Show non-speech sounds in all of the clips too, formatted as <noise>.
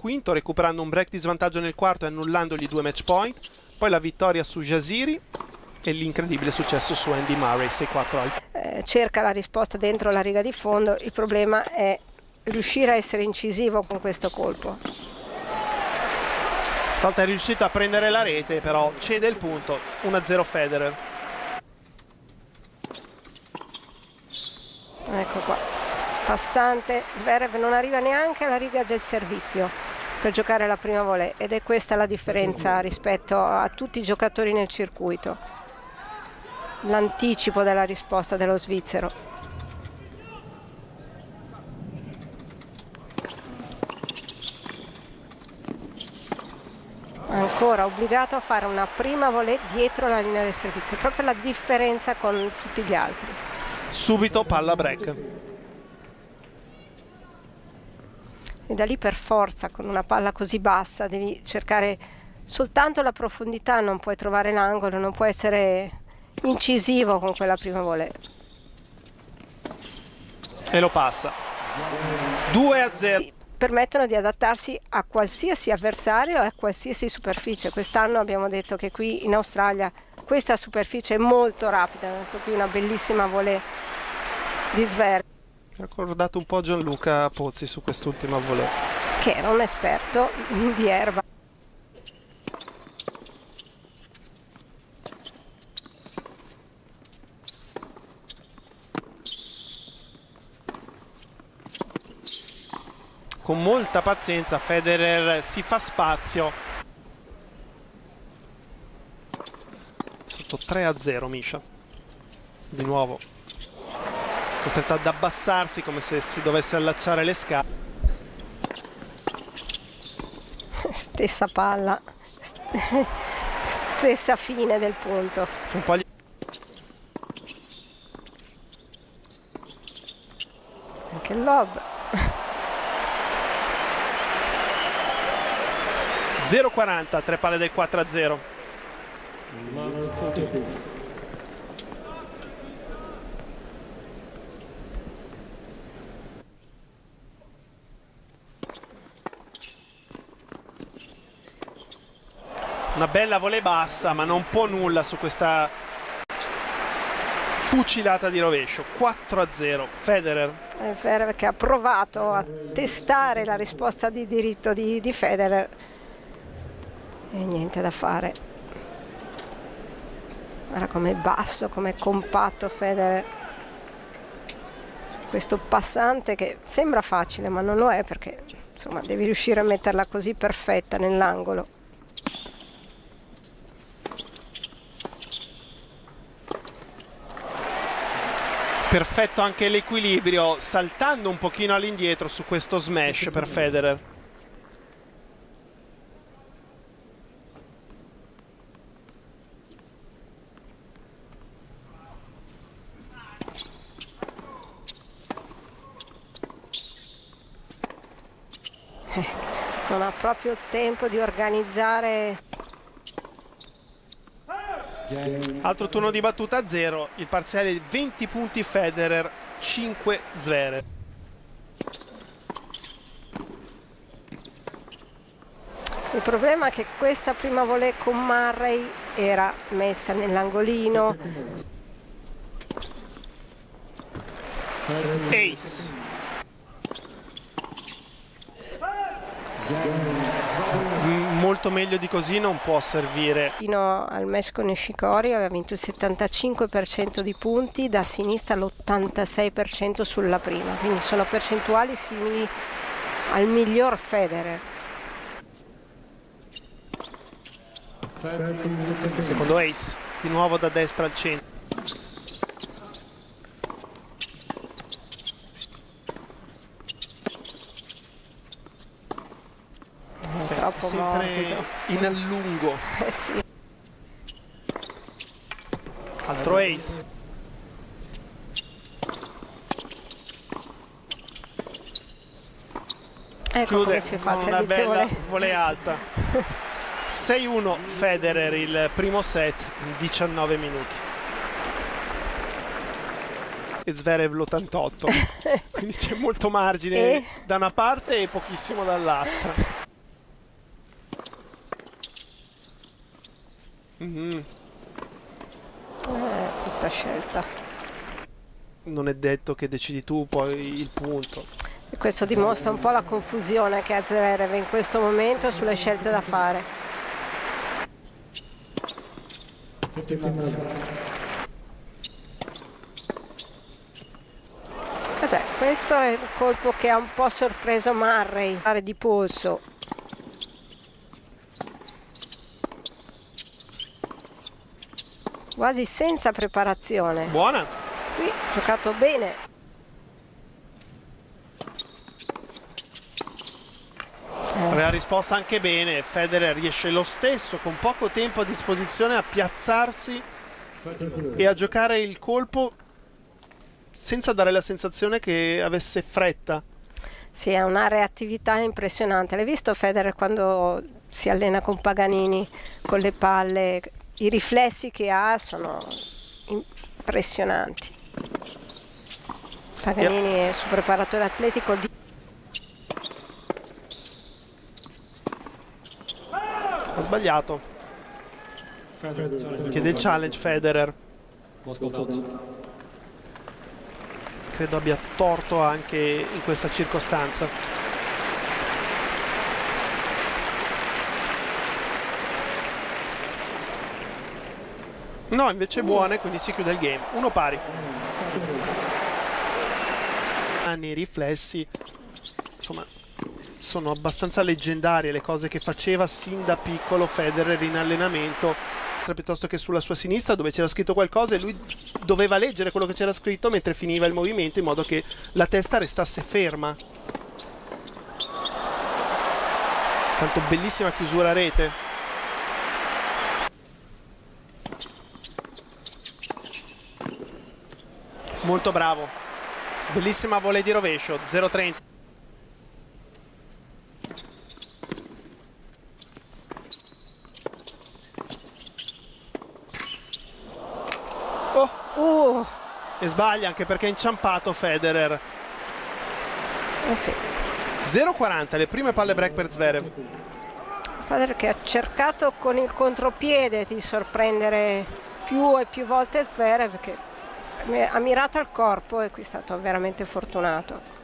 quinto, recuperando un break di svantaggio nel quarto e annullandogli due match point. Poi la vittoria su Jasiri e l'incredibile successo su Andy Murray 6-4 alto. Eh, cerca la risposta dentro la riga di fondo, il problema è riuscire a essere incisivo con questo colpo. Stavolta è riuscito a prendere la rete, però cede il punto, 1-0 Federer. Ecco qua, passante, Zverev non arriva neanche alla riga del servizio per giocare la prima volée ed è questa la differenza rispetto a tutti i giocatori nel circuito. L'anticipo della risposta dello svizzero. Ancora obbligato a fare una prima volée dietro la linea del servizio, proprio la differenza con tutti gli altri. Subito palla break. E da lì per forza, con una palla così bassa, devi cercare soltanto la profondità, non puoi trovare l'angolo, non puoi essere incisivo con quella prima volée. E lo passa. 2 a 0. Permettono di adattarsi a qualsiasi avversario e a qualsiasi superficie. Quest'anno abbiamo detto che qui in Australia questa superficie è molto rapida, è una bellissima volée di Sver. Mi ha ricordato un po' Gianluca Pozzi su quest'ultima volée. Che era un esperto di erba. Con molta pazienza Federer si fa spazio. Sotto 3 a 0 Misha. Di nuovo. Costretto ad abbassarsi come se si dovesse allacciare le scale. Stessa palla, stessa fine del punto. Anche il lob. 0-40, tre palle del 4 Una bella volée bassa, ma non può nulla su questa fucilata di rovescio. 4 a 0, Federer. Eh, Zverev che ha provato a testare la risposta di diritto di, di Federer e niente da fare. Guarda com'è basso, com'è compatto Federer. Questo passante che sembra facile ma non lo è perché insomma devi riuscire a metterla così perfetta nell'angolo. Perfetto anche l'equilibrio, saltando un pochino all'indietro su questo smash per Federer. non ha proprio tempo di organizzare Altro turno di battuta a 0, il parziale 20 punti Federer, 5 Zverev. Il problema è che questa prima volée con Murray era messa nell'angolino. Ace. Molto meglio di così non può servire. Fino al match con Nishikori aveva vinto il 75% di punti, da sinistra l'86% sulla prima, quindi sono percentuali simili al miglior Federer. Secondo Ace, di nuovo da destra al centro. Troppo Sempre morbido. in allungo. <laughs> Eh sì. Altro ace. Ecco Chiude come si fa con una bella volée alta. 6-1 Federer il primo set in 19 minuti. E Zverev l'88. <laughs> Quindi c'è molto margine E? da una parte e pochissimo dall'altra. Mm-hmm. Eh, brutta scelta. Non è detto che decidi tu poi il punto. E questo dimostra un po' la confusione che ha Zverev in questo momento sulle scelte da fare. Vabbè, questo è il colpo che ha un po' sorpreso Murray, fare di polso. Quasi senza preparazione. Buona. Qui ha giocato bene. Aveva risposto anche bene, Federer riesce lo stesso con poco tempo a disposizione a piazzarsi e a giocare il colpo senza dare la sensazione che avesse fretta. Sì, ha una reattività impressionante. L'hai visto Federer quando si allena con Paganini, con le palle? I riflessi che ha sono impressionanti. Paganini è il suo preparatore atletico di Ha sbagliato. Chiede il challenge Federer. Credo abbia torto anche in questa circostanza. No, invece buone, quindi si chiude il game. Uno pari. Anni riflessi. Insomma, sono abbastanza leggendarie le cose che faceva sin da piccolo Federer in allenamento piuttosto che sulla sua sinistra dove c'era scritto qualcosa e lui doveva leggere quello che c'era scritto mentre finiva il movimento in modo che la testa restasse ferma tanto bellissima chiusura a rete molto bravo bellissima volley di rovescio 0-30 Uh. E sbaglia anche perché è inciampato Federer. Eh sì. 0-40, le prime palle break per Zverev. Federer che ha cercato con il contropiede di sorprendere più e più volte Zverev che ha mirato al corpo e qui è stato veramente fortunato.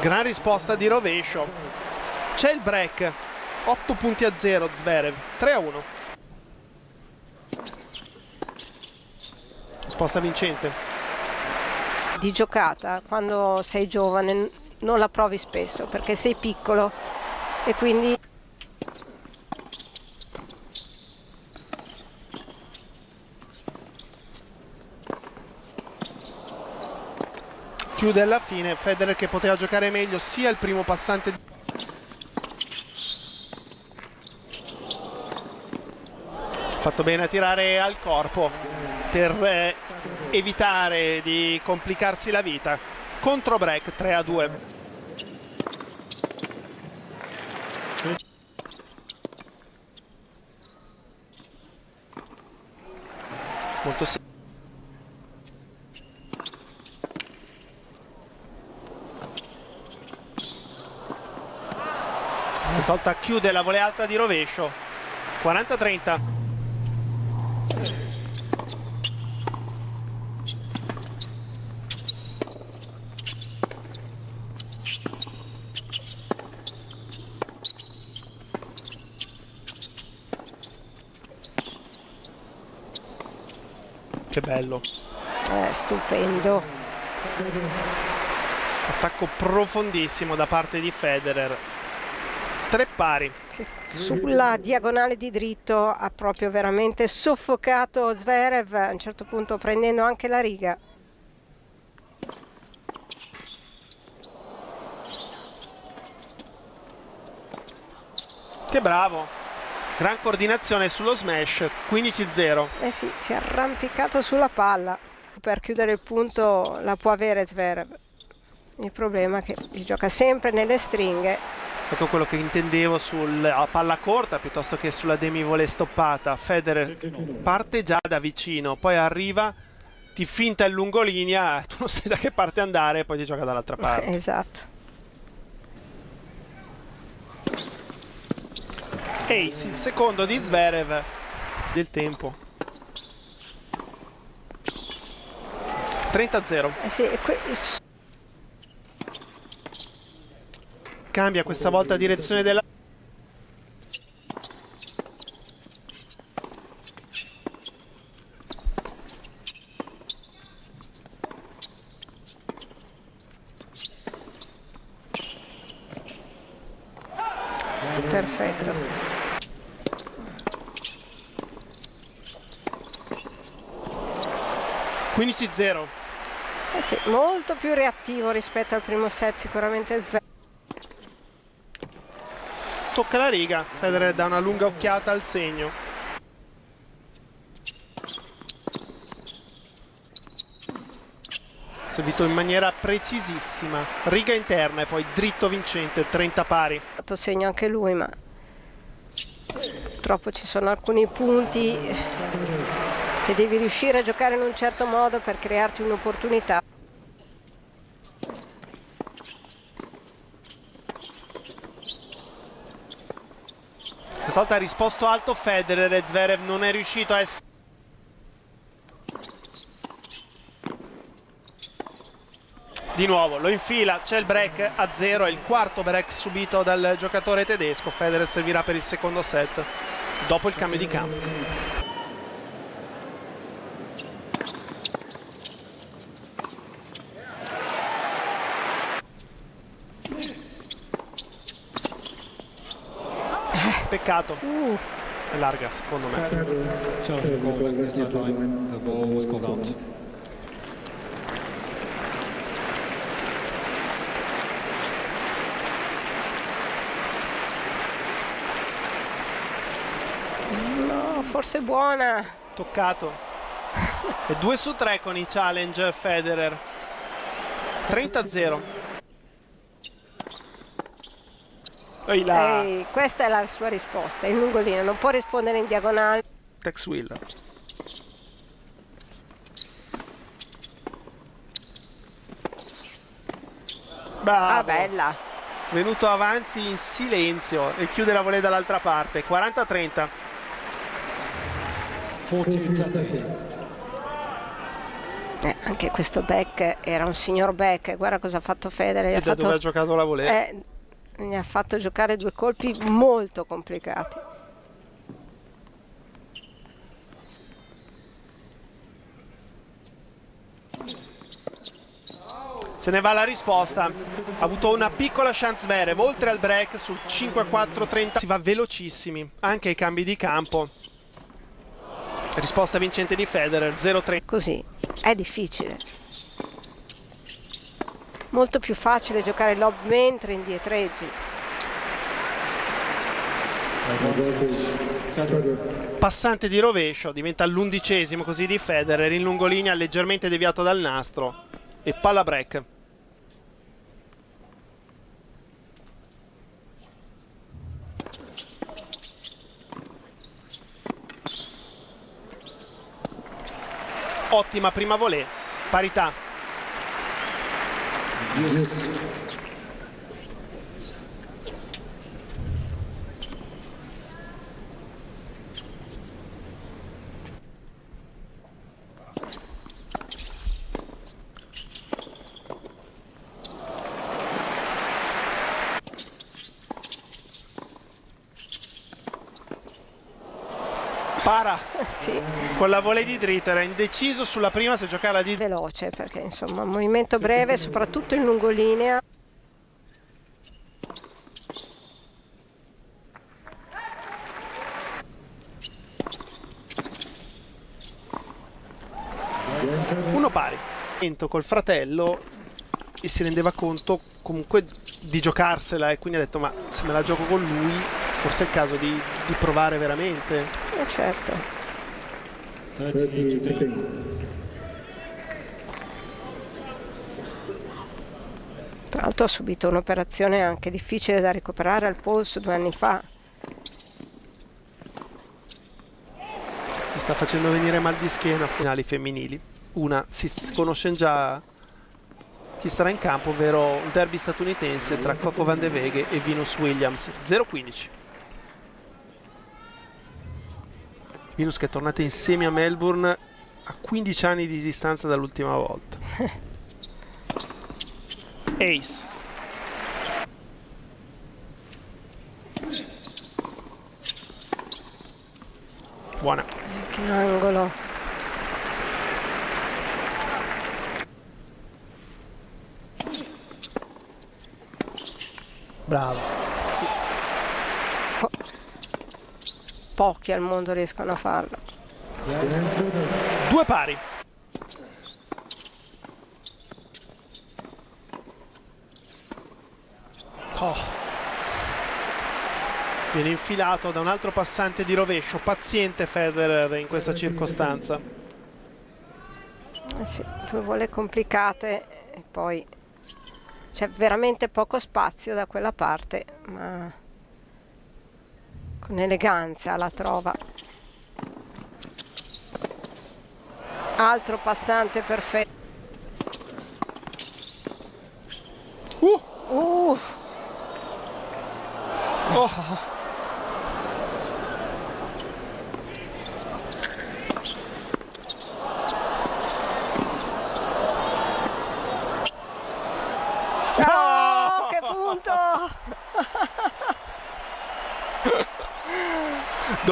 Gran risposta di rovescio. C'è il break. 8 punti a 0 Zverev. 3 a 1. Risposta vincente. Di giocata, quando sei giovane, non la provi spesso perché sei piccolo e quindi chiude alla fine. Federer che poteva giocare meglio sia il primo passante fatto bene a tirare al corpo per eh, evitare di complicarsi la vita. Contro break 3 a 2 molto semplice volta chiude la volea alta di rovescio 40-30 Che bello. Eh, stupendo. Attacco profondissimo da parte di Federer. Tre pari. Sulla diagonale di dritto ha proprio veramente soffocato Zverev, a un certo punto prendendo anche la riga. Che bravo! Gran coordinazione sullo smash, 15-0. Eh sì, si è arrampicato sulla palla. Per chiudere il punto la può avere Zverev. Il problema è che gioca sempre nelle stringhe. Ecco quello che intendevo sulla palla corta piuttosto che sulla demivole stoppata. Federer parte già da vicino, poi arriva, ti finta il lungolinia <laughs> tu non sai da che parte andare e poi ti gioca dall'altra <laughs> parte. Esatto. Ace, il secondo di Zverev del tempo. 30-0. Eh sì, Cambia questa volta direzione della... Perfetto. Quindici zero. Eh sì, molto più reattivo rispetto al primo set, sicuramente Sve. Tocca la riga, Federer dà una lunga occhiata al segno. Servito in maniera precisissima, riga interna e poi dritto vincente, 30 pari. Segno anche lui, ma purtroppo ci sono alcuni punti che devi riuscire a giocare in un certo modo per crearti un'opportunità. Volta ha risposto alto Federer e Zverev non è riuscito a essere... Di nuovo lo infila, c'è il break a zero, è il quarto break subito dal giocatore tedesco. Federer servirà per il secondo set dopo il cambio di campo. Peccato. Uh. È larga secondo me. No, forse buona. Toccato. <laughs> e 2 su 3 con i challenge Federer. 30-0. Ehi, questa è la sua risposta, in lungolina, non può rispondere in diagonale. Tex Will. Bravo. Ah, bella. Venuto avanti in silenzio e chiude la volée dall'altra parte. 40-30. Eh, anche questo back era un signor back. Guarda cosa ha fatto Federer. E da fatto... dove ha giocato la volée? Eh, mi ha fatto giocare due colpi molto complicati. Se ne va la risposta. Ha avuto una piccola chance vera, oltre al break sul 5-4-30. Si va velocissimi, anche ai cambi di campo. Risposta vincente di Federer, 0-3. Così, è difficile molto più facile giocare lob mentre indietreggi. Passante di rovescio, diventa l'undicesimo così di Federer in lungolinea leggermente deviato dal nastro e palla break. Ottima prima volée, parità Yes. yes. Para <laughs> sì. con la volée di dritto, era indeciso sulla prima se giocare di veloce perché insomma movimento breve soprattutto in lungolinea. Uno pari, col fratello e si rendeva conto comunque di giocarsela e quindi ha detto ma se me la gioco con lui forse è il caso di, di provare veramente. Eh certo. Tra l'altro ha subito un'operazione anche difficile da recuperare al polso due anni fa. Ti sta facendo venire mal di schiena finali femminili. Una si conosce già chi sarà in campo, ovvero un derby statunitense tra Coco Van de Veghe e Venus Williams. 0-15. Venus che è tornata insieme a Melbourne a 15 anni di distanza dall'ultima volta. <laughs> Ace. Buona. Che angolo. Bravo. Po- pochi al mondo riescono a farlo. Due pari. Oh. Viene infilato da un altro passante di rovescio. Paziente Federer in questa circostanza. Eh sì, due vole complicate e poi c'è veramente poco spazio da quella parte, ma con eleganza la trova. Altro passante perfetto. Uh! Uh, Oh.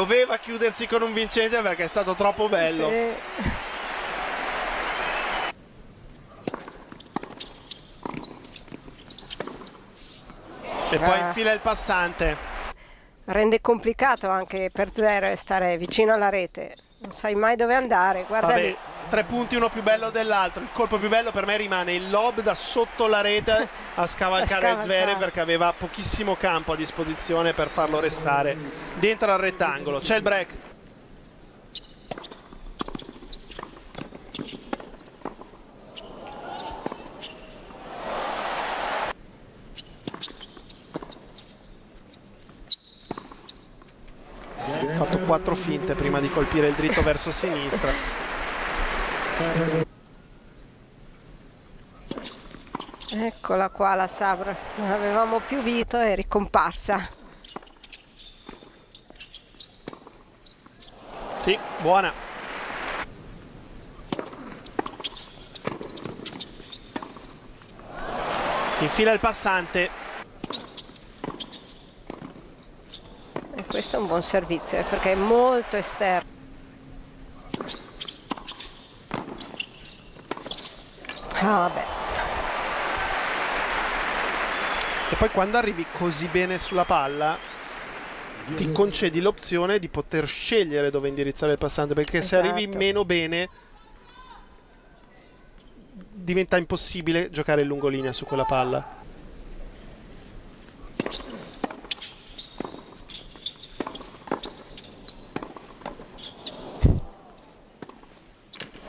Doveva chiudersi con un vincente perché è stato troppo bello. Sì. E poi Ah. infila il passante. Rende complicato anche per zero stare vicino alla rete. Non sai mai dove andare, guarda Vabbè, lì. Tre punti uno più bello dell'altro. Il colpo più bello per me rimane il lob da sotto la rete <laughs> a scavalcare. Zverev perché aveva pochissimo campo a disposizione per farlo restare dentro al rettangolo. C'è il break. Ha fatto quattro finte prima di colpire il dritto verso sinistra. Eccola qua la Sabra. Non avevamo più Vito e è ricomparsa. Sì, buona. Infila il passante. E questo è un buon servizio eh, perché è molto esterno. Ah, vabbè. E poi quando arrivi così bene sulla palla, ti concedi l'opzione di poter scegliere dove indirizzare il passante. Perché se arrivi Esatto. meno bene, diventa impossibile giocare in lungolinea su quella palla.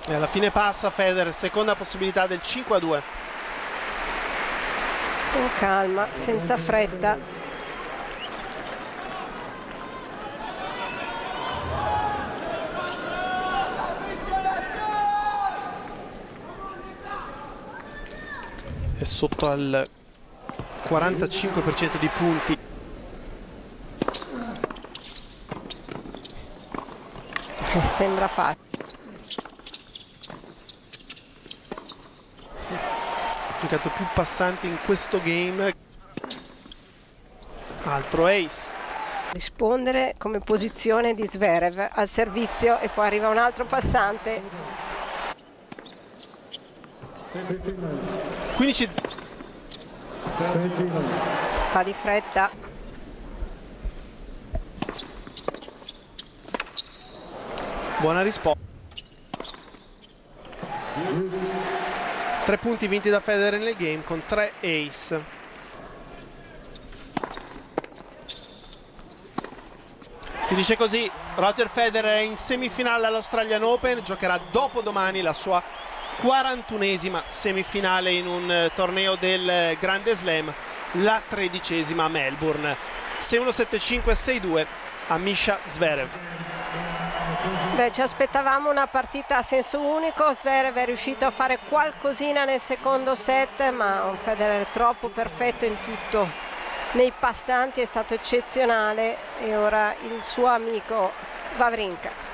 E alla fine passa Federer, seconda possibilità del 5 a 2. Con calma, senza fretta. è sotto al 45% di punti. Eh, Sembra facile. Giocato più passanti in questo game. Altro ace. rispondere come posizione di Zverev al servizio e poi arriva un altro passante 15 fa di fretta Buona risposta. Tre punti vinti da Federer nel game con tre ace. Finisce così, Roger Federer è in semifinale all'Australian Open, giocherà dopo domani la sua 41esima semifinale in un eh, torneo del eh, Grande Slam, la tredicesima a Melbourne. 6-1-7-5-6-2 a Misha Zverev. Beh, ci aspettavamo una partita a senso unico, Zverev è riuscito a fare qualcosina nel secondo set, ma un Federer troppo perfetto in tutto. Nei passanti è stato eccezionale e ora il suo amico Vavrinka